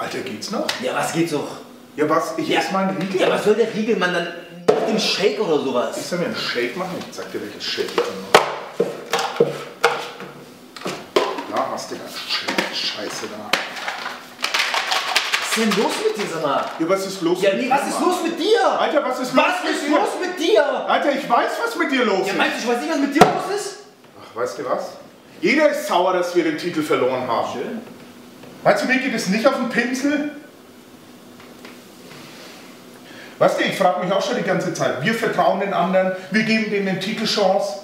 Alter, geht's noch? Ja, was geht's doch? Ja, was? Ich esse mal einen Riegel? Ja, was soll der Riegel, man dann mit dem Shake oder Ich sowas? soll mir einen Shake machen? Ich zeig dir, welches Shake ich dann mache. Da hast du das Shake. Scheiße da. Was ist denn los mit dir, sag mal? Ja, was ist los Ja, mit dir, was ist Mann? los mit dir? Alter, was ist los Was mit ist dir? los mit dir? Alter, ich weiß, was mit dir los Ja, ist. meinst du, ich weiß nicht, was mit dir los ist? Ach, weißt du was? Jeder ist sauer, dass wir den Titel verloren haben. Schön. Meinst du, mir geht es nicht auf den Pinsel? Weißt du, ich frage mich auch schon die ganze Zeit. Wir vertrauen den anderen, wir geben denen eine Titelchance.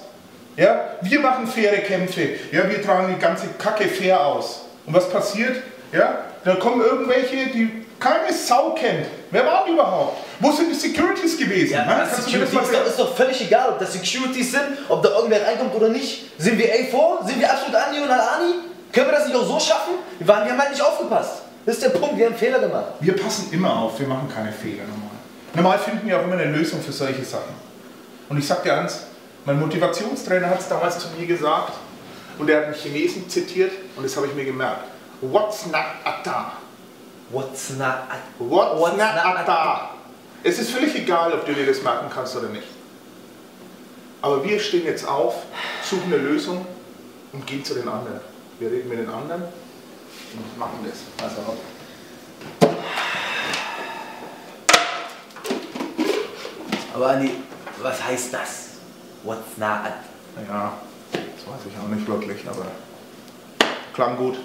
Ja? Wir machen faire Kämpfe. Ja? Wir tragen die ganze Kacke fair aus. Und was passiert? Ja? Da kommen irgendwelche, die keine Sau kennt. Wer waren die überhaupt? Wo sind die Securities gewesen? Ja, du mir das ist doch völlig egal, ob das Securities sind, ob da irgendwer reinkommt oder nicht. Sind wir A4? Sind wir absolut Andi und Al-Ani? Können wir das nicht auch so schaffen? Wir, waren, wir haben halt nicht aufgepasst. Das ist der Punkt, wir haben Fehler gemacht. Wir passen immer auf, wir machen keine Fehler normal. Normal finden wir auch immer eine Lösung für solche Sachen. Und ich sag dir eins, mein Motivationstrainer hat es damals zu mir gesagt und er hat einen Chinesen zitiert und das habe ich mir gemerkt. What's not ata? What's not... What's, What's not not ata? Es ist völlig egal, ob du dir das merken kannst oder nicht. Aber wir stehen jetzt auf, suchen eine Lösung und gehen zu den anderen. Wir reden mit den anderen und machen das. Also Aber Andi, was heißt das? What's not... Ja, das weiß ich auch nicht wirklich, aber klang gut.